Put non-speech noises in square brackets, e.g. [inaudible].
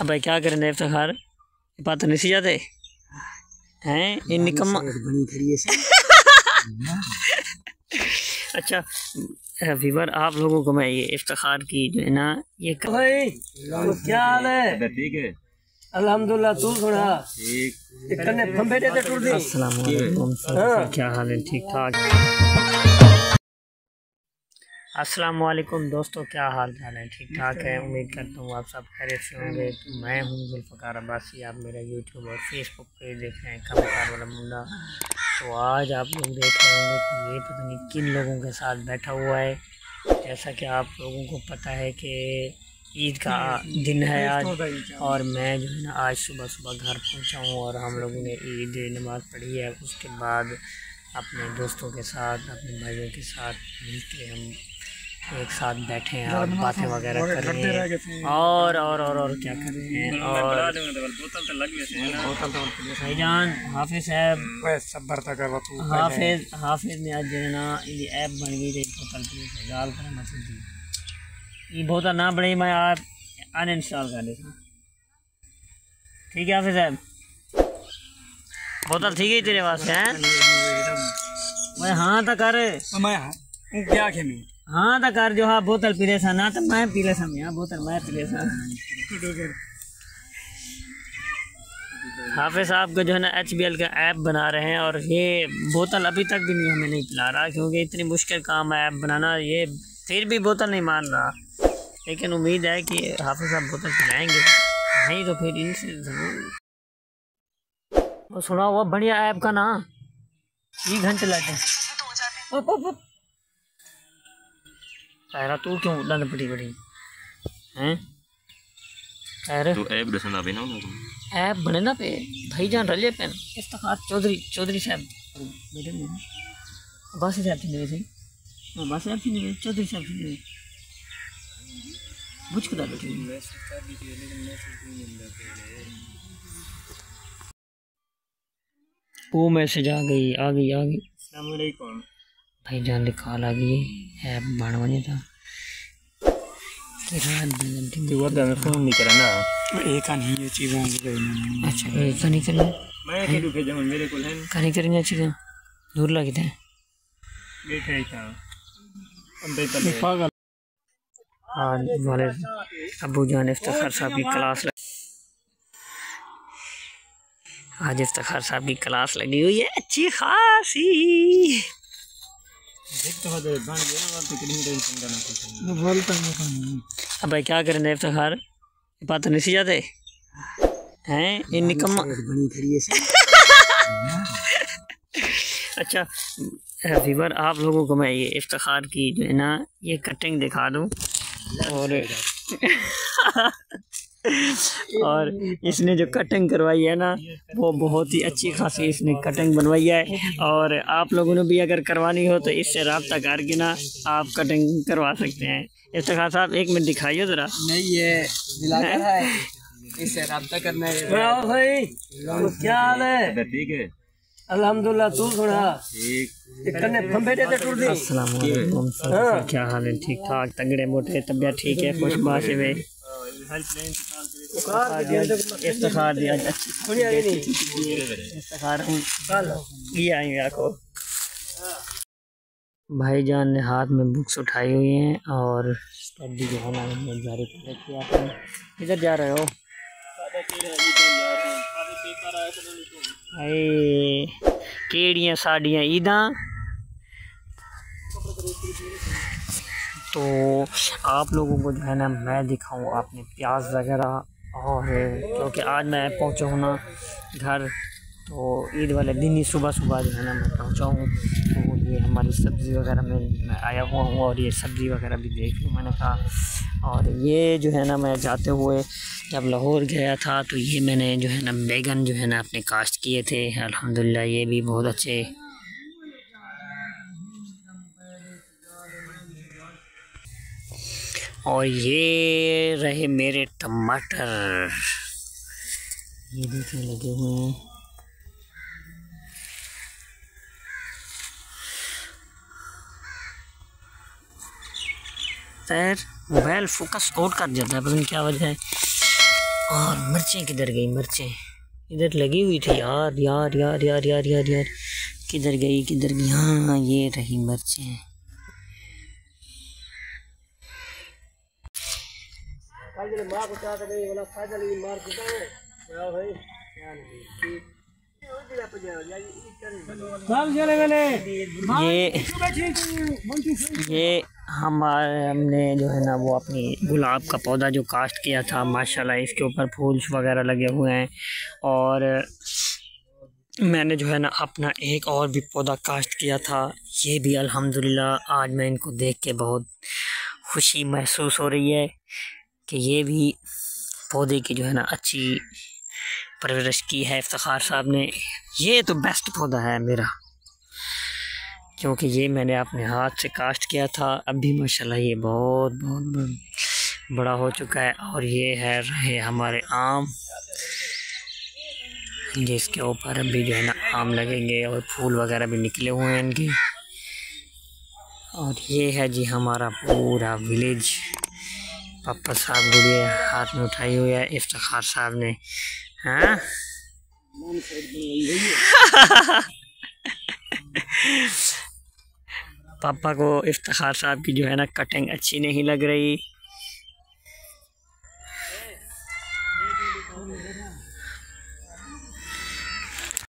अबे क्या करें इफ्तार पता नहीं सी जाते। हैं? खड़ी है [laughs] अच्छा वीवर आप लोगों को मैं ये इफ्तार की जो है ना ये कर... भाई क्या हाल है? ठीक है? अल्हम्दुलिल्लाह तू सुना। ठीक। कन्ने फंबे दे टुर दी। अस्सलाम वालेकुम। सर हाँ। क्या हाल है? ठीक ठाक। अस्सलाम वालेकुम दोस्तों, क्या हाल चाल है? ठीक ठाक है? उम्मीद करता हूँ आप सब खैरियत से होंगे। तो मैं हूँ जुल्फ़कार अब्बासी, आप मेरा यूट्यूब और फेसबुक पेज देख रहे हैं, कमकार वाला मुंडा। तो आज आप लोग देख रहे होंगे कि ये पता नहीं किन लोगों के साथ बैठा हुआ है। जैसा कि आप लोगों को पता है कि ईद का दिन है आज, और मैं जो है ना आज सुबह सुबह घर पहुँचा हूँ और हम लोगों ने ईद नमाज़ पढ़ी है। उसके बाद अपने दोस्तों के साथ, अपने भाइयों के साथ मिल के हम एक साथ बैठे हैं और बातें वगैरह कर रहे हैं और और और और क्या कर रहे हैं और बोतल तो भाईजान हाफिज साहब सबर तक कर तू हाफिज हाफिज ने आज जो है ना ये ऐप बन गई थी बोतल की गाल कर मत ये बोतल ना बड़ी मैं आप अन इंस्टॉल कर देता ठीक है हाफिज साहब बोतल ठीक है तेरे वास्ते हैं मैं हाँ तो कर मैं क्या खेमी हाँ तो कर जो हाँ बोतल पी ले सा ना तो मैं पी ले सा मैं बोतल मैं पी ले सा। हाफिज साहब का जो है ना एच बी एल का ऐप बना रहे हैं और ये बोतल अभी तक भी नहीं हमें नहीं पिला रहा क्योंकि इतनी मुश्किल काम है ऐप बनाना ये फिर भी बोतल नहीं मान रहा। लेकिन उम्मीद है कि हाफिज साहब बोतल पिलाएँगे नहीं तो फिर वो सुना हुआ बढ़िया ऐप का ना? ये घंटे लगे उप, तारा तू क्यों दंद पड़ी? बड़ी हैं? खैर तो ऐप दसना पे ना उनको ऐप बने ना पे? भाईजान रले पेन इफ्तार चौधरी चौधरी साहब। बेटे ने बासी साहब थी वैसे हाँ बासी साहब थी चौधरी साहब थी मुझको दा बेटे वो मैसेज आ गई आ गई आ गई। अस्सलाम भाईजान ने कॉल आ गई ऐप बन वने था कि रात दिन दिन तू अब मैं फ़ोन नहीं करा ना। एक नहीं ये चीज़ें अच्छा ये कनी करी मैं के रुके जाऊँ मेरे को है कनी करी चीज़ें दूर लगते हैं बैठे ही था। अंदर तले पागल। आज वाले अबू जान इफ्तार साहब की क्लास लग... आज इफ्तार साहब की क्लास लगी हुई है। अच्छी खासी। अब भाई क्या करें इफ्तार पता नहीं सी जाते। हैं? ये निकम्मा। है [laughs] अच्छा फीवर आप लोगों को मैं ये इफ्तार की जो है ना ये कटिंग दिखा दूँ। और [laughs] और इसने जो कटिंग करवाई है ना वो बहुत ही अच्छी खासी इसने कटिंग बनवाई है। और आप लोगों ने भी अगर करवानी हो तो इससे रबता करके ना आप कटिंग करवा सकते हैं। इफ्तार साहब एक मिनट दिखाइए ज़रा। नहीं ये है? इससे रब्ता करना है। भाई क्या हाल है? ठीक है। अल्हम्दुलिल्लाह तू सुना। वालेकुम क्या हाल है? ठीक ठाक तगड़े मोटे तबियत ठीक है? खुश बाशे में इफ्तार दिया इफ्तार ये आई आको भाईजान ने हाथ में बुक्स उठाई हुई हैं और स्टडी जो है ना जारी कर रखी आपने। किधर जा रहे हो? हाय केड़ियाँ साड़ियाँ ईदा। तो आप लोगों को जो है ना मैं दिखाऊँ आपने प्याज वगैरह। और क्योंकि आज मैं पहुँचा हूँ ना घर तो ईद वाले दिन ही सुबह सुबह जो है ना मैं पहुँचा हूँ। तो ये हमारी सब्ज़ी वगैरह में मैं आया हुआ हूँ और ये सब्ज़ी वगैरह भी देख लूँ मैंने कहा। और ये जो है ना मैं जाते हुए जब लाहौर गया था तो ये मैंने जो है ना बैगन जो है ना अपने काश्त किए थे, अल्हम्दुलिल्लाह, ये भी बहुत अच्छे और ये रहे मेरे टमाटर। ये देखने लगे हुए हैं। सर मोबाइल फोकस आउट कर जाता है पता क्या वजह है। और मिर्चें किधर गई, मिर्चें? इधर लगी हुई थी यार यार यार यार यार यार यार। किधर गई किधर गई? हाँ ये रही मिर्चें। ये ये हमारे हमने जो है ना वो अपनी गुलाब का पौधा जो कास्ट किया था, माशाल्लाह इसके ऊपर फूल वगैरह लगे हुए हैं। और मैंने जो है ना अपना एक और भी पौधा कास्ट किया था, ये भी अल्हम्दुलिल्लाह आज मैं इनको देख के बहुत खुशी महसूस हो रही है। कि ये भी पौधे की जो है ना अच्छी परवरिश की है इफ्तार साहब ने। ये तो बेस्ट पौधा है मेरा, क्योंकि ये मैंने अपने हाथ से कास्ट किया था। अभी माशाल्लाह ये बहुत बहुत बड़ा हो चुका है और ये है रहे हमारे आम। जिसके ऊपर अभी जो है ना आम लगेंगे और फूल वगैरह भी निकले हुए हैं इनके। और ये है जी हमारा पूरा विलेज पापा साहब गुड़िया हाथ में उठाई हुई है इफ्तार साहब ने। हाँ? [laughs] पापा को इफ्तार साहब की जो है ना कटिंग अच्छी नहीं लग रही।